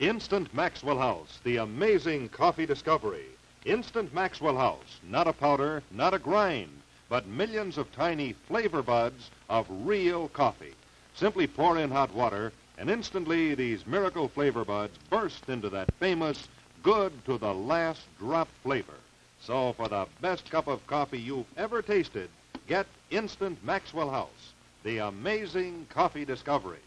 Instant Maxwell House, the amazing coffee discovery. Instant Maxwell House, not a powder, not a grind, but millions of tiny flavor buds of real coffee. Simply pour in hot water, and instantly these miracle flavor buds burst into that famous good to the last drop flavor. So for the best cup of coffee you've ever tasted, get Instant Maxwell House, the amazing coffee discovery.